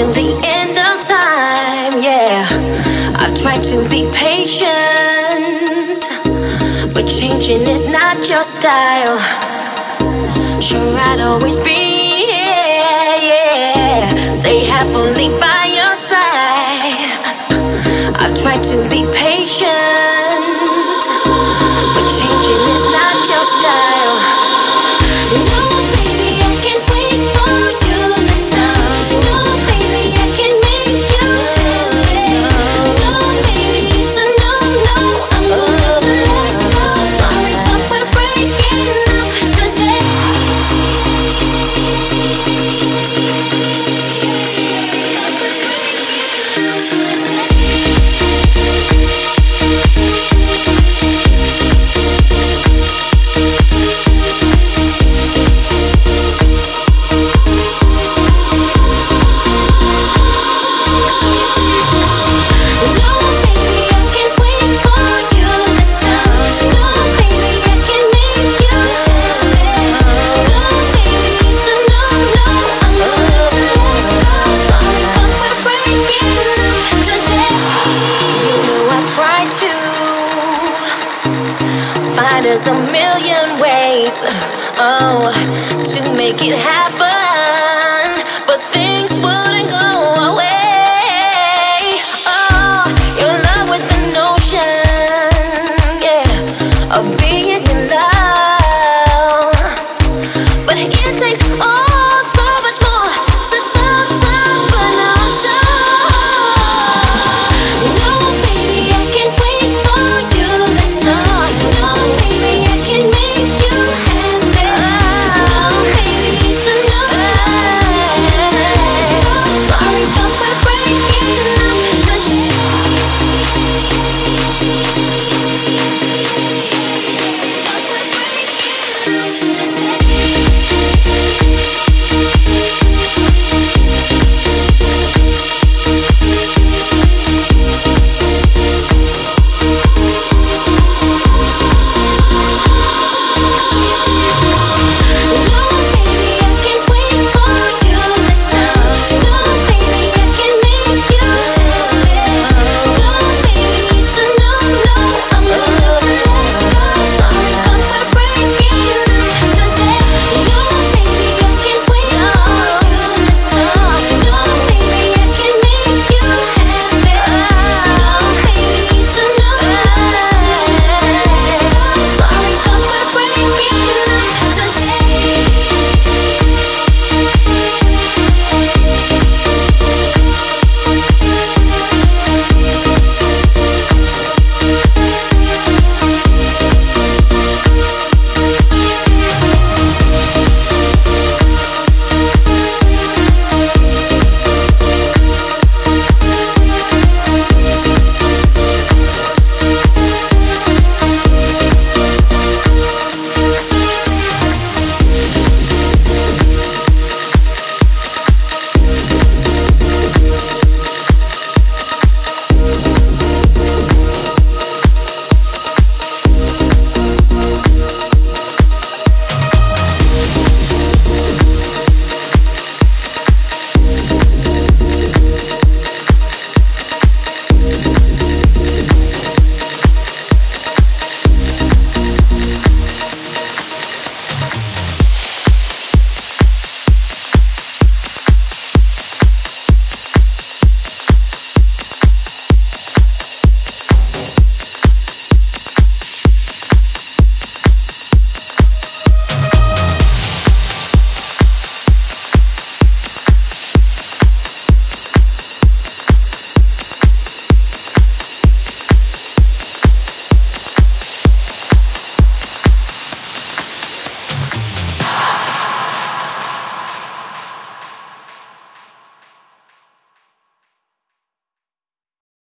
till the end of time, yeah. I've tried to be patient, but changing is not your style. Sure, I'd always be here, yeah. Stay happily by your side. I've tried to be patient, but changing is not your style. Oh, to make it happen.